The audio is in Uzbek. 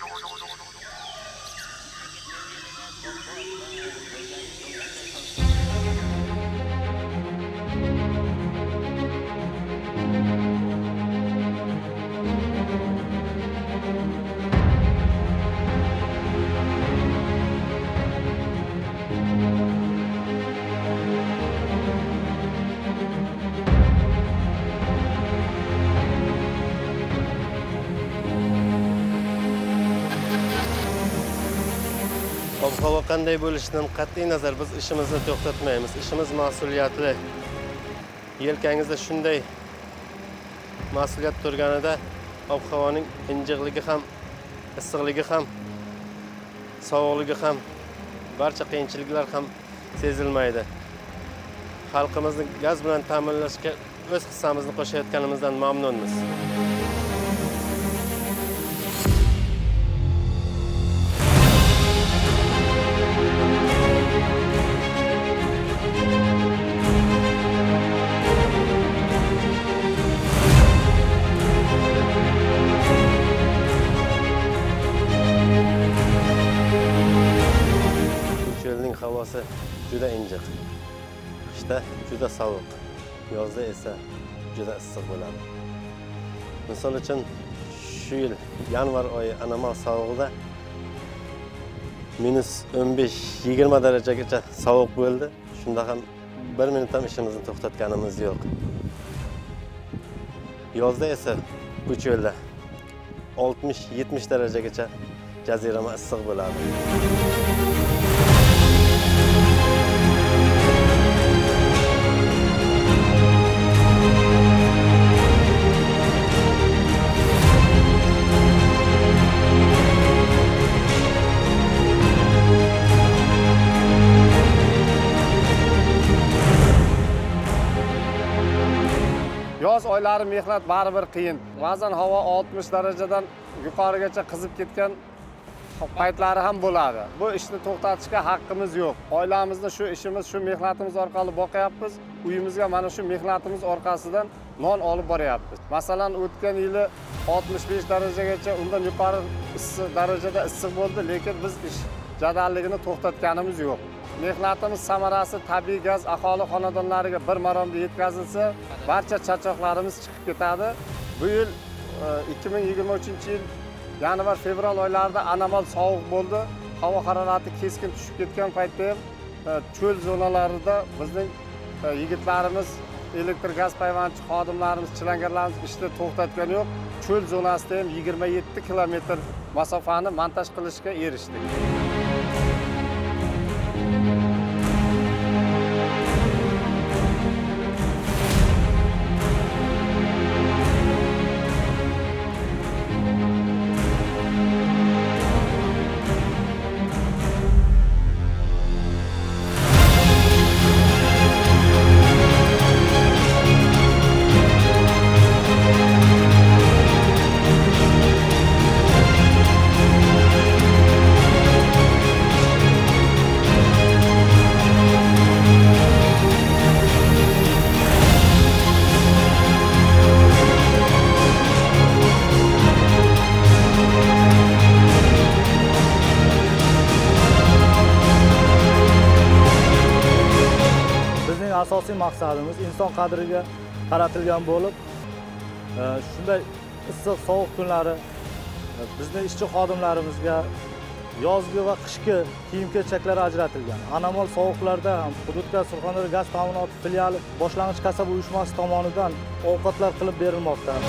どうぞどうぞどうぞ。Havo qanday bo'lishidan qat'iy nazar biz ishimizni to'xtatmaymiz. Ishimiz mas'uliyatli. Yelkangizda shunday mas'uliyat turganida ob havoning injiqligi ham issiqligi ham sovuqligi ham barcha qiyinchiliklar ham sezilmaydi. Xalqimizni gaz bilan ta'minlashga o'z hissamizni qo'shayotganimizdan mamnunmiz. Juda injiq qishda juda sovuq yozda esa juda issiq bo'ladi. Misol uchun shu yil yanvar oyi anomal sovug'ida minus o'n besh yigirma darajagacha sovuq bo'ldi. Shunda ham bir minut ham ishimizni to'xtatganimiz yo'q. Yozda esa bu cho'lda oltmish yetmish darajagacha jazirama issiq bo'ladi. Yoz oylari mehnat baribir qiyin. Ba'zan havo 60 darajadan yuqorigacha qizib ketgan paytlari ham bo'ladi. Bu ishni to'xtatishga haqqimiz yo'q. Oilamizni shu ishimiz shu mehnatimiz orqali boqyapmiz. Uyimizga mana shu mehnatimiz orqasidan non olib boryapmiz. Masalan o'tgan yili 65 darajagacha undan yuqori issiq darajada issiq bo'ldi lekin biz ish jadalligini to'xtatganimiz yo'q. Mehnatimiz samarasi tabiiy gaz aholi xonadonlariga bir maromda yetkazilsa barcha charchoqlarimiz chiqib ketadi. Bu yil e, 2023 yil yanvar fevral oylarida anomal sovuq bo'ldi. Havo harorati keskin tushib ketgan paytda ham e, cho'l zonalarida bizning e, yigitlarimiz elektr gaz payvandchi xodimlarimiz chilangarlarimiz ishni to'xtatgani yo'q. Cho'l zonasida ham 27 kilometr masofani montaj qilishga erishdik. Asosiy maqsadimiz inson qadriga qaratilgan bo'lib e, shunday issiq sovuq kunlari e, bizni ishchi xodimlarimizga yozgi va qishki kiyim kechaklar ajratilgan. Anomal sovuqlarda ham hududda surxondaryo gaz ta'minoti filiali boshlang'ich kasaba uyushmasi tomonidan ovqatlar qilib berilmoqda.